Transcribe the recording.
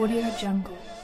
Audio Jungle.